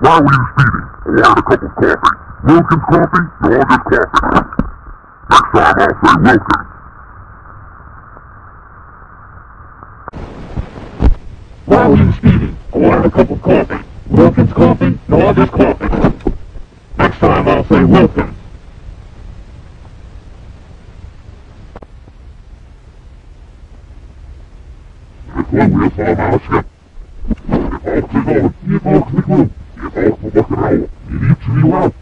Why were you speeding? I wanted a cup of coffee. Wilkins coffee? No, just coffee. Next time I'll say Wilkins. Why were you speeding? I wanted a cup of coffee. Wilkins coffee? No, just coffee. Next time I'll say Wilkins. gewoon weer van haar schep. Je volgt zich al, je alto bacanal. Ele te lá.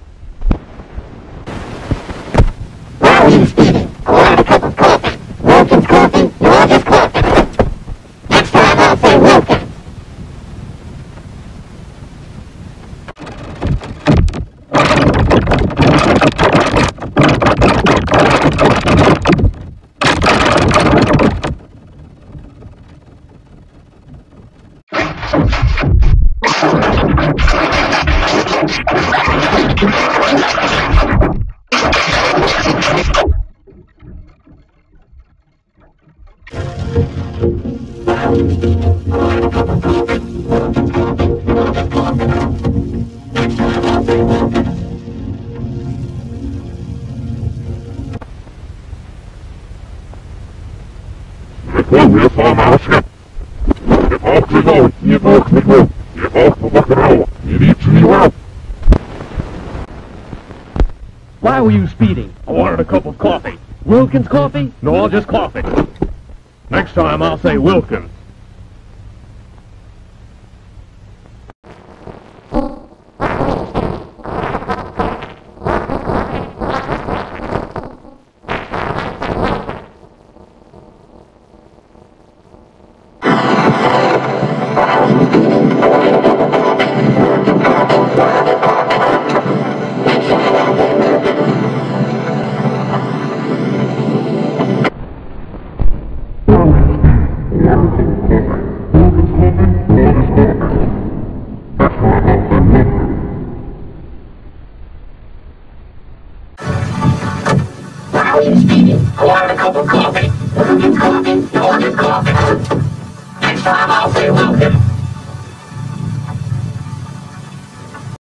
Why were you speeding? I wanted a cup of coffee. Wilkins coffee? No, just coffee. Next time I'll say Wilkins. Why were you speeding? I wanted a cup of coffee. Wilkins coffee? No, just coffee. Next time I'll say Wilkins.